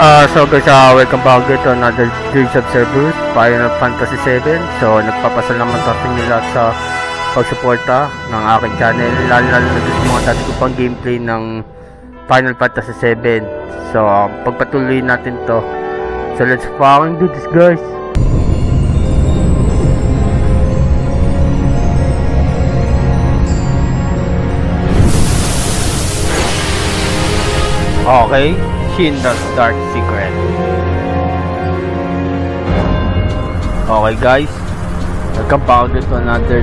Uh, so guys, uh, welcome back to another Dreams of Cerberus, Final Fantasy 7. So, nagpapasalamat sa inyo lahat sa pagsuporta ng aking channel, lalo lalo na sa mga dati ko pang gameplay ng Final Fantasy 7. So, um, pagpatuloy natin to. So, let's fucking do this guys. Okay. Shinda's Dark Secret. Okay guys, welcome back to another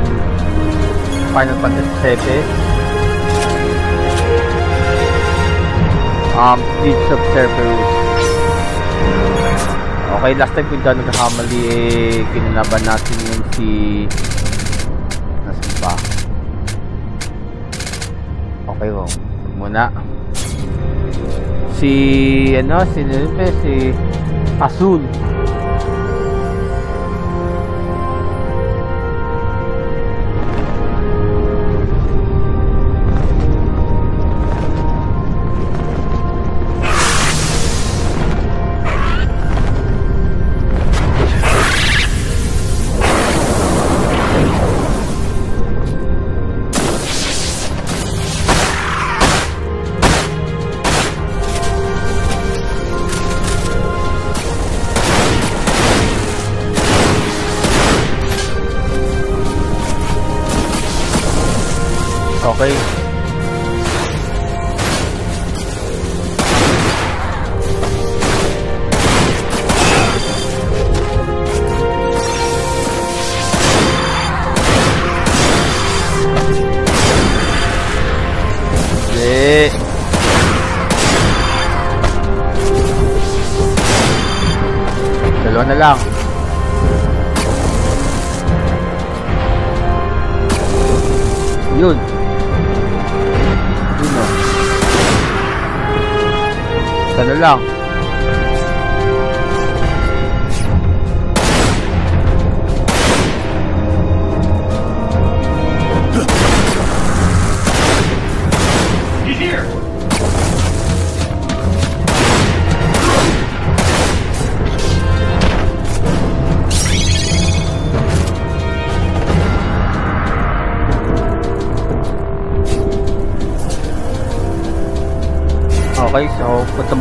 Final Fantasy 7 um, Deeds of Cerberus Okay, last time kung daan nagkakamali eh, kinalaban natin yung si nasan ba? Okay, oh. muna si ano si si Azul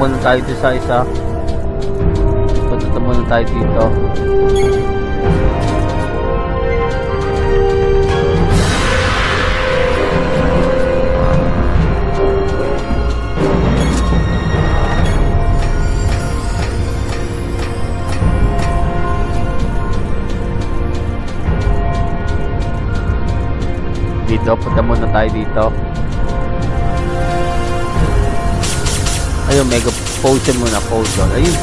muna tayo dito sa isa. Punta muna tayo dito. Dito, punta muna tayo dito. Ayun, mega potion muna, potion. Ayun.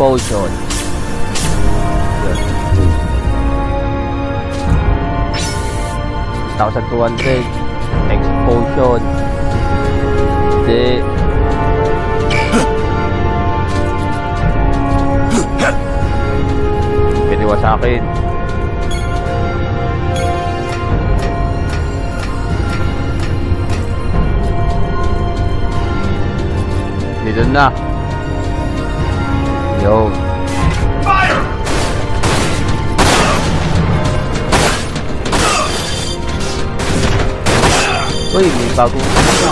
Potion. Ayun. 1,200. Next potion. Hindi. Piniwa sa akin. Dito na. Yo. Fire! Uy, may bagong ano.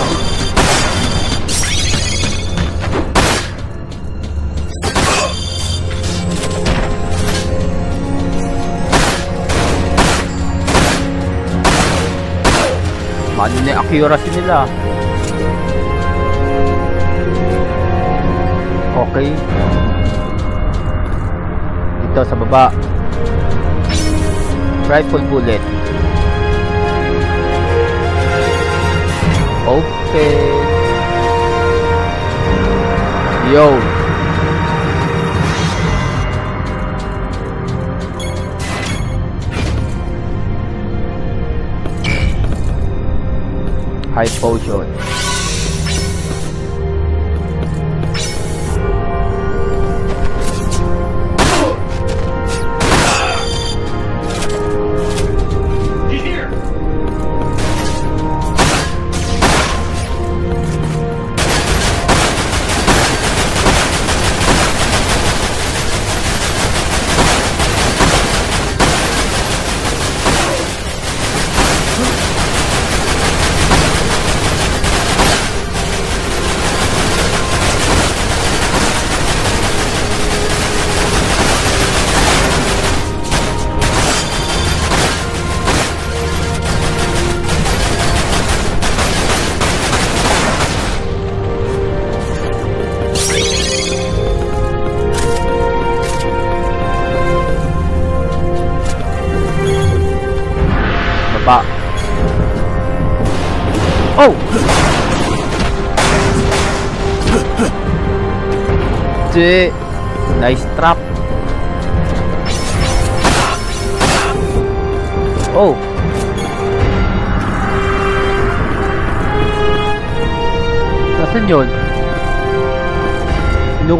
Mano na nila. Okay. Dito sa baba. Rifle bullet. Okay. Yo. High potion.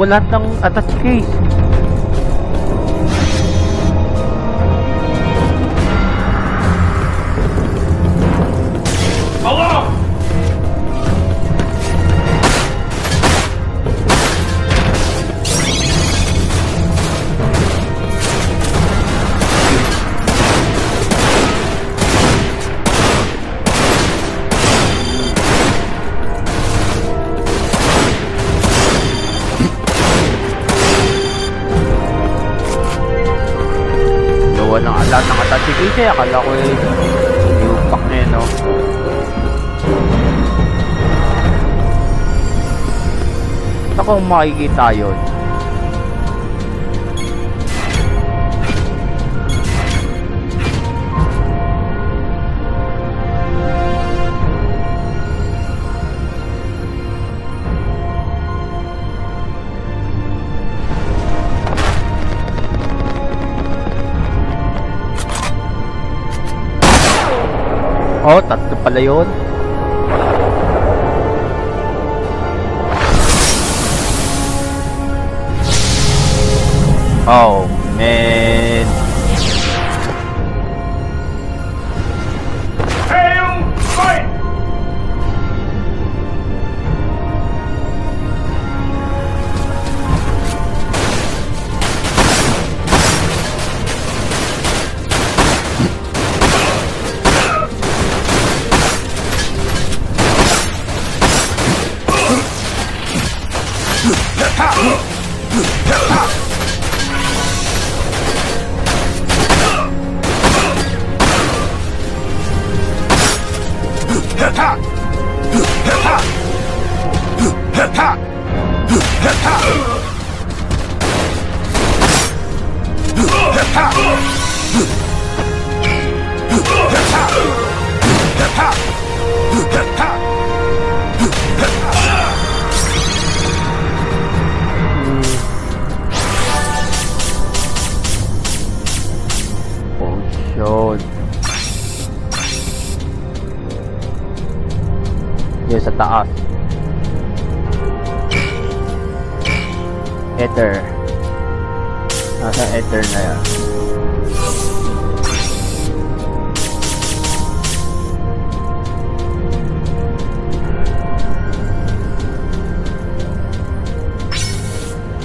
wala tang attach case. kung makikita yon. Oh, tatlo pala yun.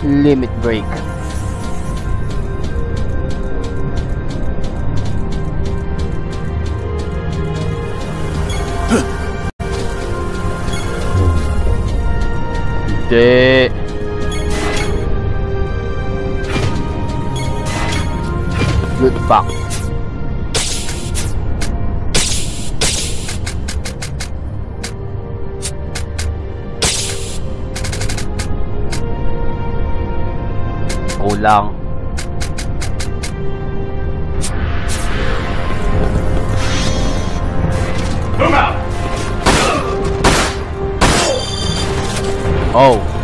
limit break. Damn. Loan Oh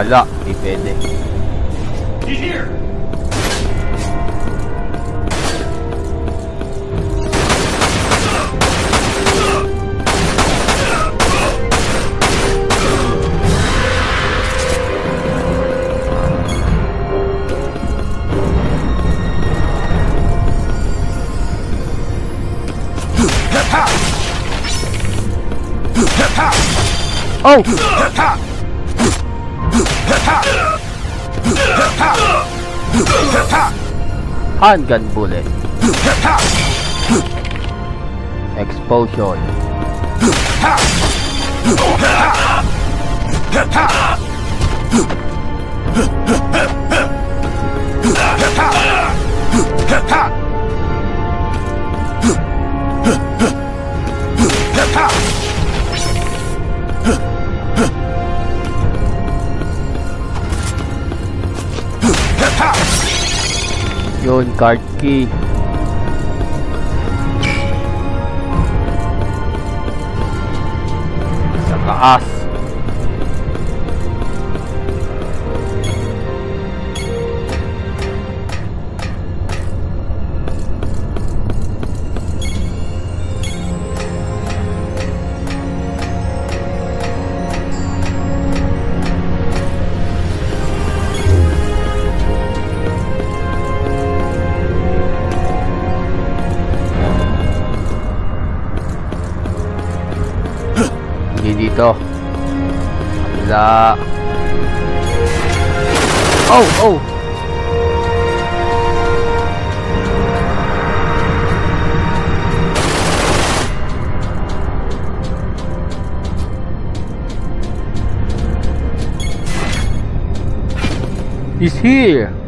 wala, hindi pwede. Oh! Handgun bullet. Explosion. Ha! Yun, card key. Sa taas. Oh, oh. He's here.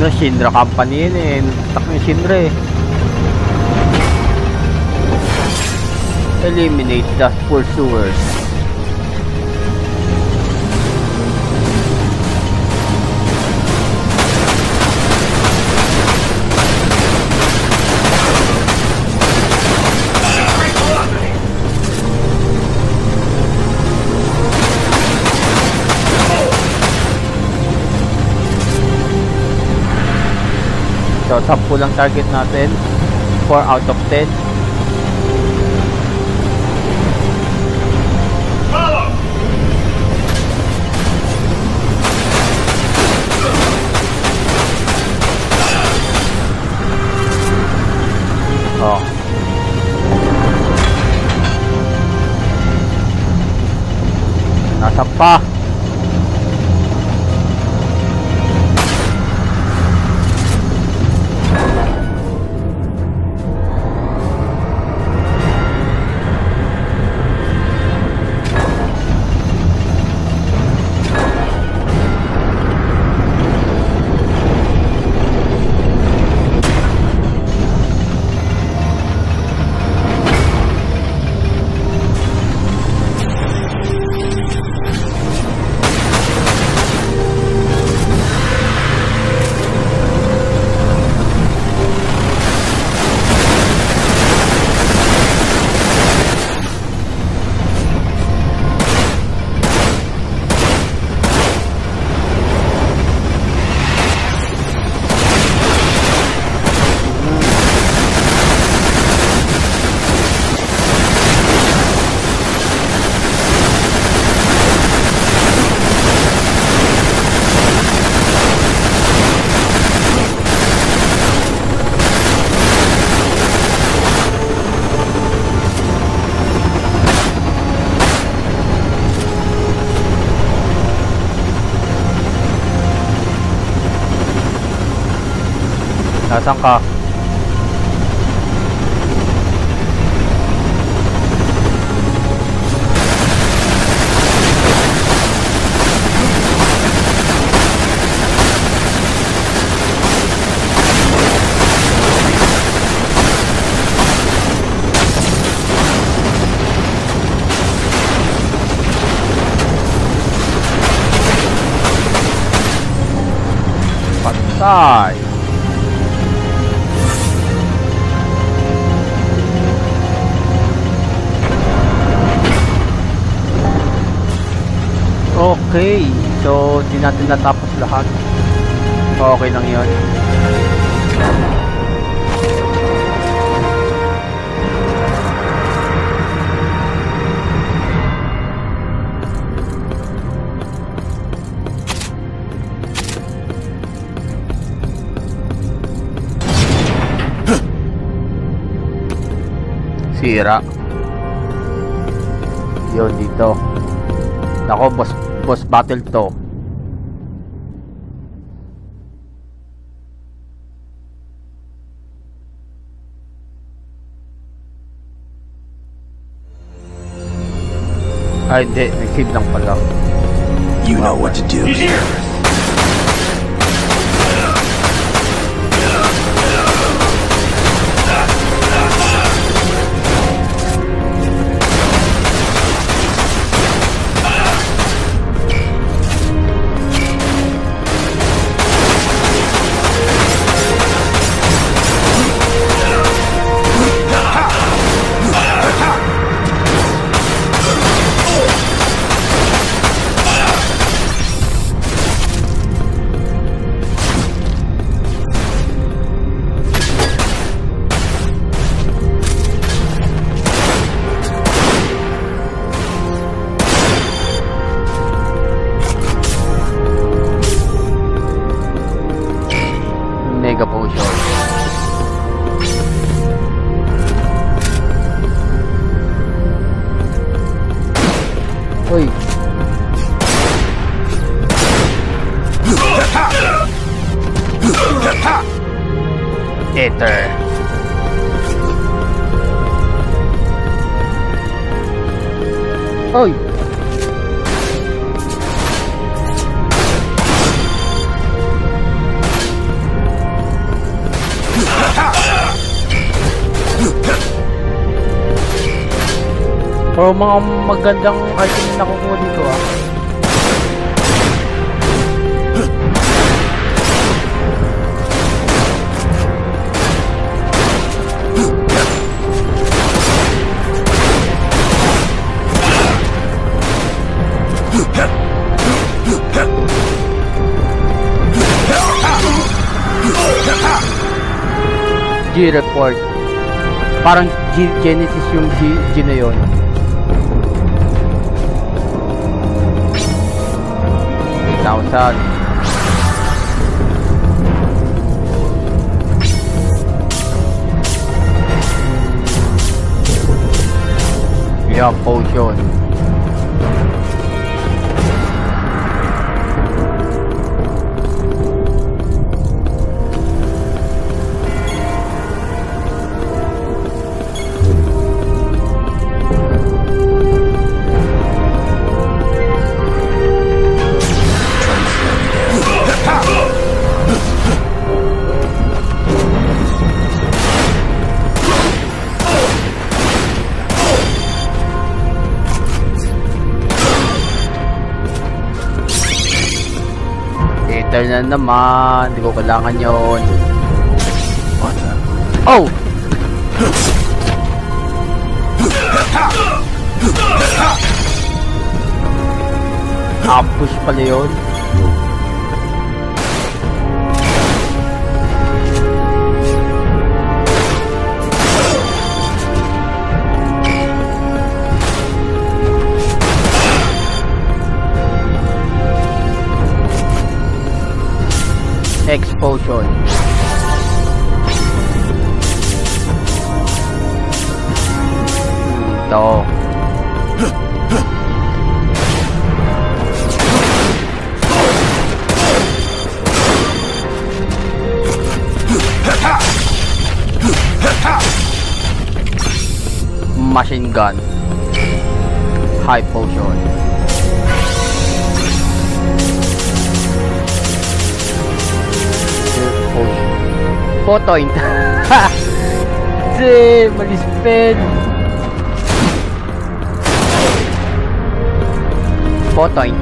Na, Shinra company yun eh. Tak yung Shinra eh. Eliminate the pursuers. So, 10 lang target natin. 4 out of 10. Follow! Oh. Nasa pa. さんか。バッタ Okay. So, di natin natapos lahat. Okay lang yun. Sira. Yun dito. Nako, boss boss battle to. Ay, hindi. Receive lang pala. You know what to do. He's here! Pero mga magandang item na nakukuha dito ah. G-report. Parang G Genesis yung G, G na yun. thousand. Yeah, potion. Ether na naman. Hindi ko kailangan yon. Oh! Ambush pala yun. Explosion. Ito. Machine gun. High potion. Potion. Photoint. Kasi, mali-spell. Photoint.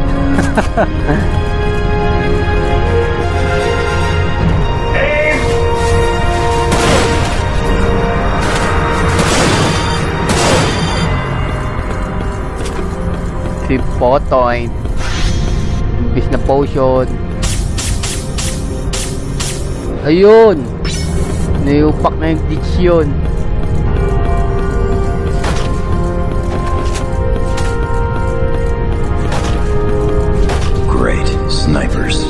Aim! Si Photoint. Imbis na potion. Ayun! Nayupak na yung diksyon. Great snipers.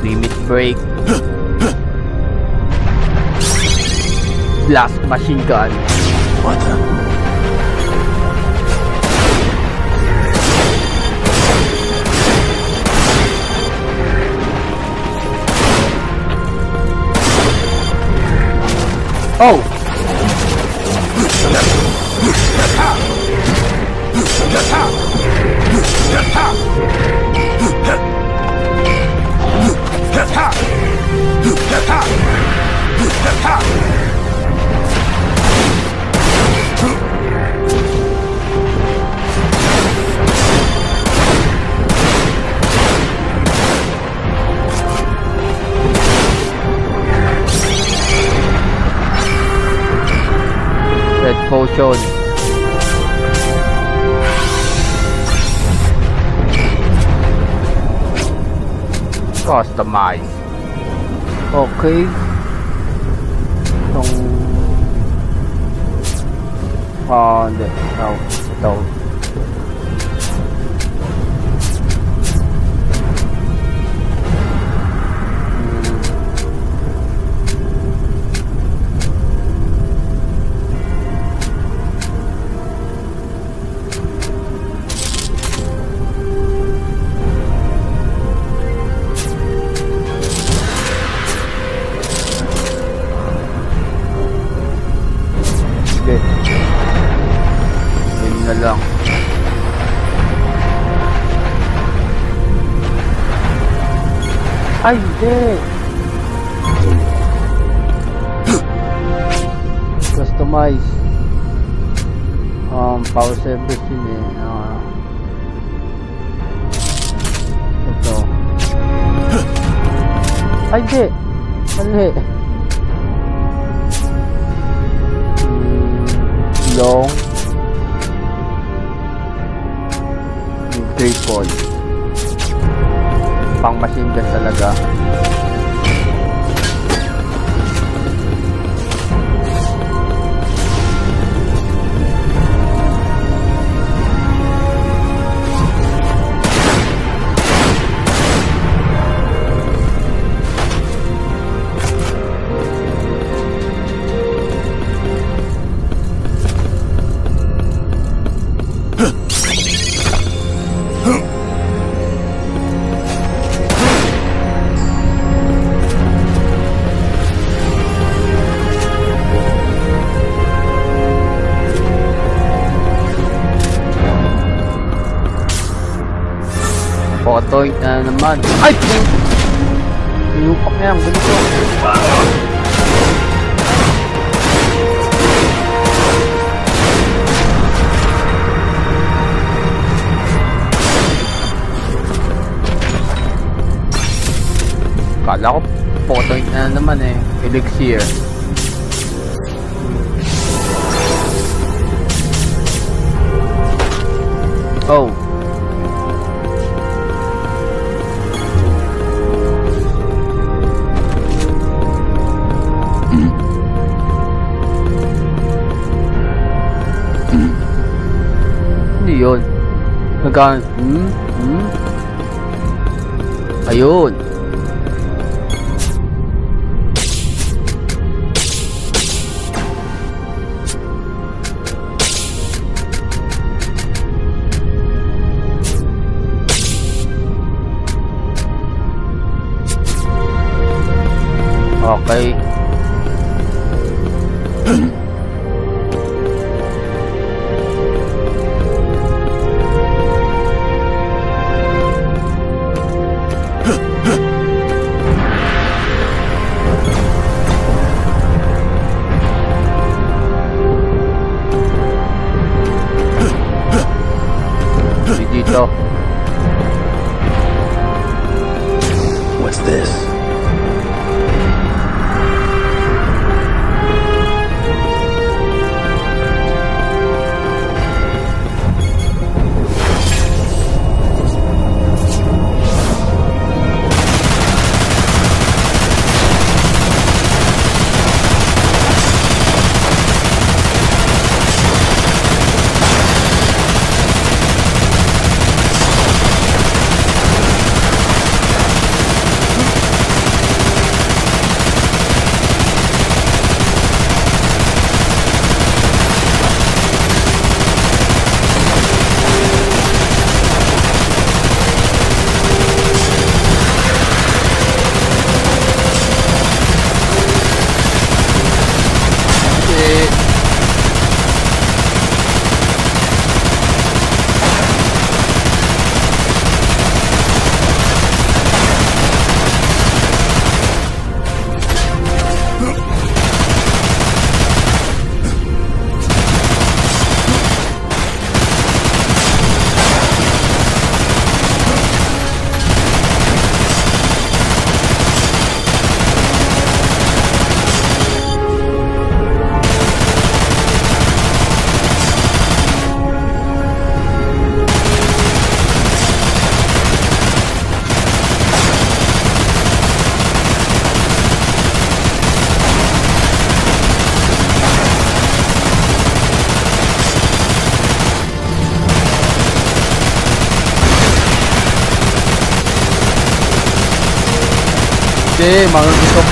Limit break. Blast machine gun. What the? Oh! Customize. Okay. Itong... Ah, hindi. Ito. Ito. Customize. Um, power yun eh. Ah. ito. Ay, hindi! Mali. long triple pang machine gun talaga Potoy na naman eh. Elixir. Oh. Hindi yun. Nagka... Hmm? Hmm? Ayun.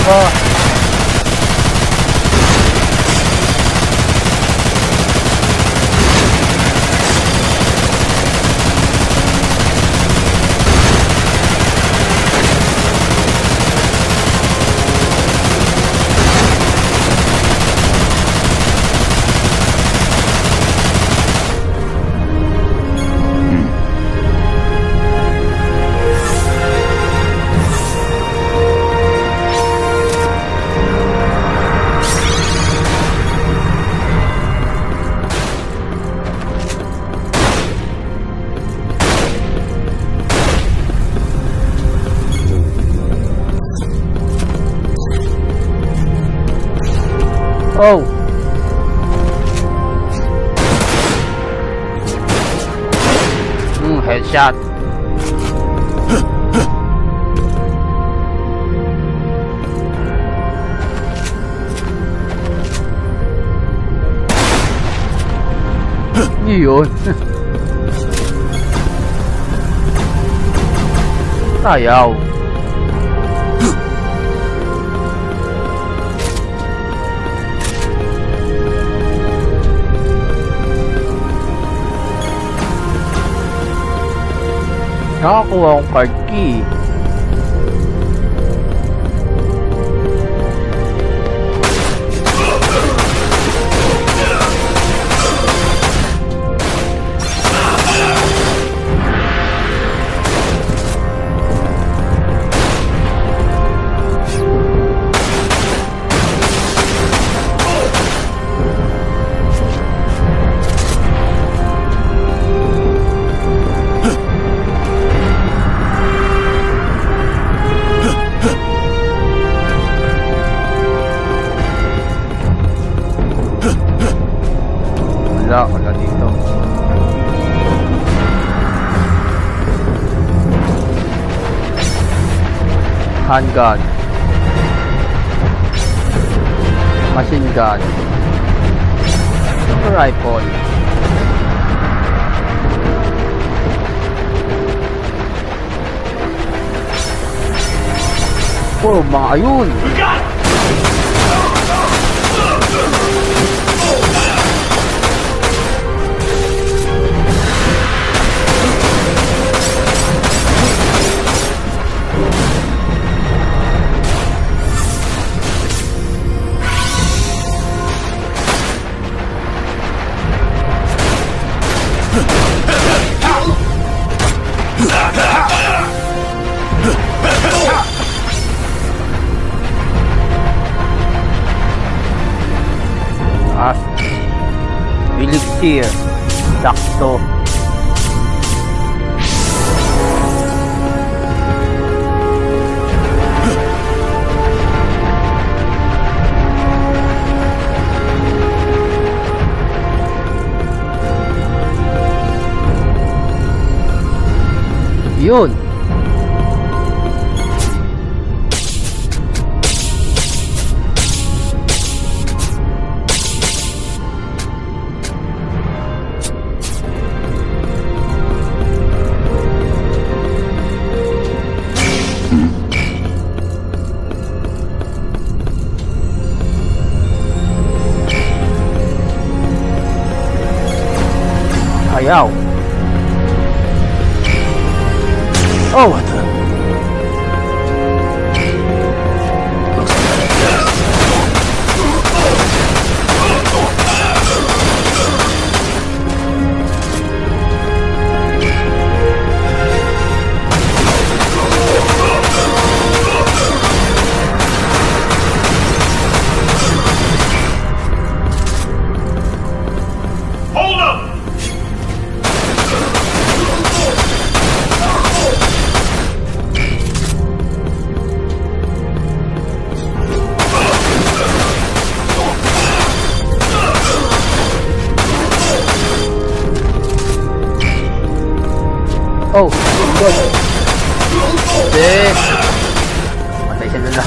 fuck. ô ừ, headshot. Gì rồi. Tài ao Nakakuha akong card key. Handgun. Machine gun. Rifle. Oh, mga ayun! As Elixir Sakto. Yun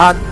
lahat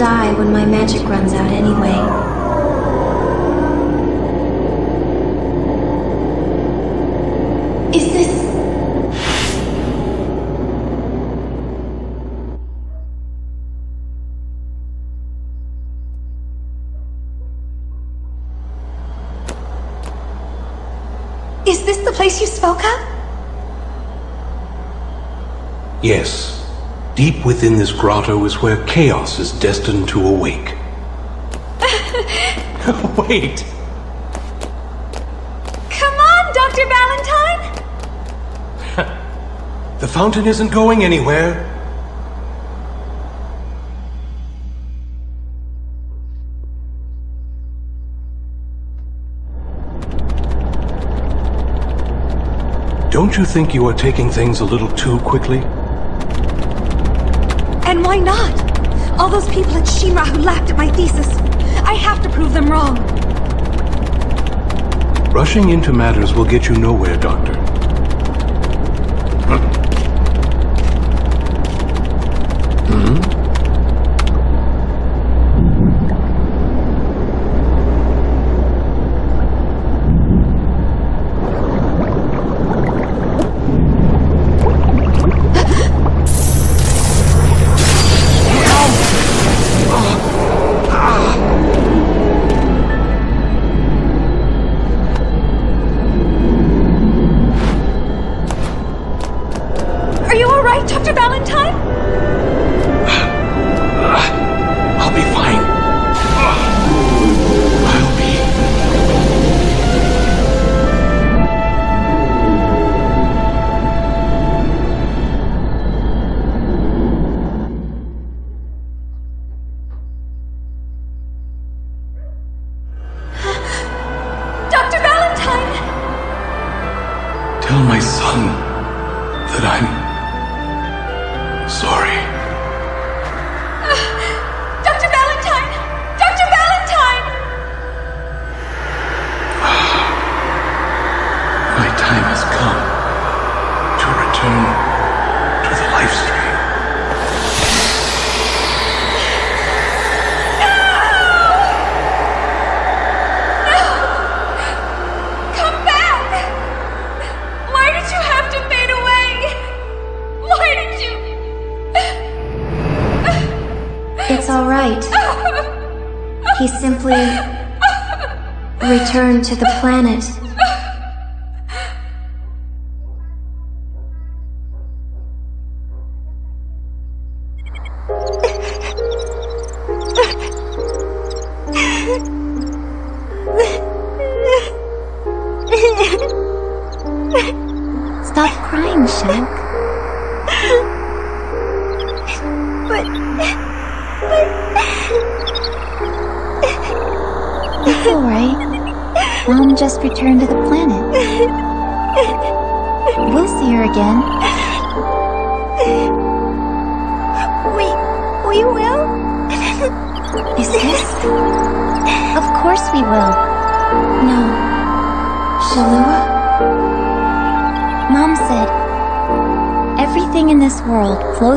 die when my magic runs out anyway. Is this. Is this the place you spoke of? Yes. Deep within this grotto is where chaos is destined to awake. Wait. Come on, Dr. Valentine! The fountain isn't going anywhere. Don't you think you are taking things a little too quickly? Why not? All those people at Shinra who laughed at my thesis. I have to prove them wrong. Rushing into matters will get you nowhere, Doctor. Returned to the planet.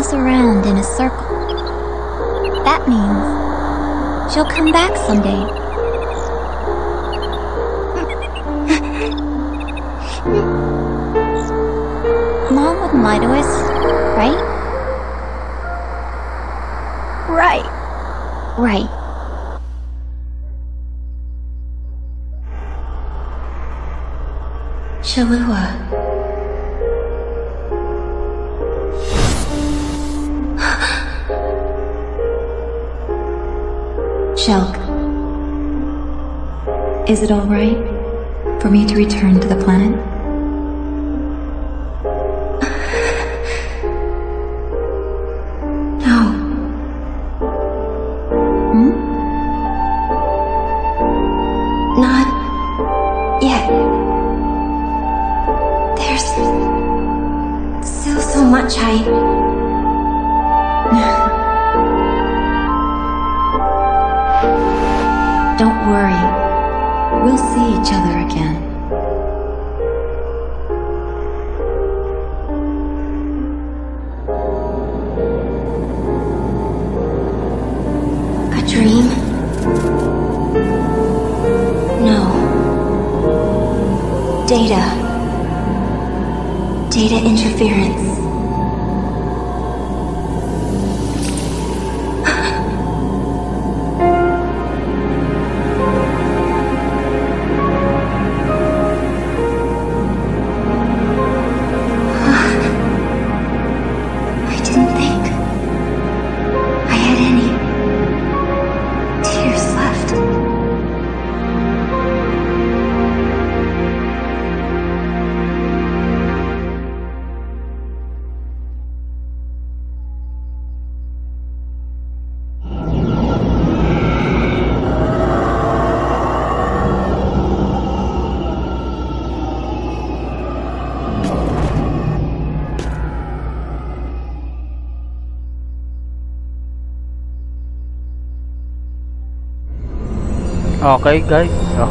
goes around in a circle. That means she'll come back someday. Mom wouldn't lie to us, right? Right. Right. Chalua. Shelk. Is it alright for me to return to the planet? Data. Data interference. Okay guys, so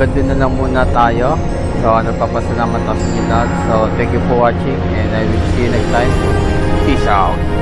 dun na lang muna tayo. So nagpapasalamat ako sa inyo lahat. So thank you for watching and I will see you next time. Peace out.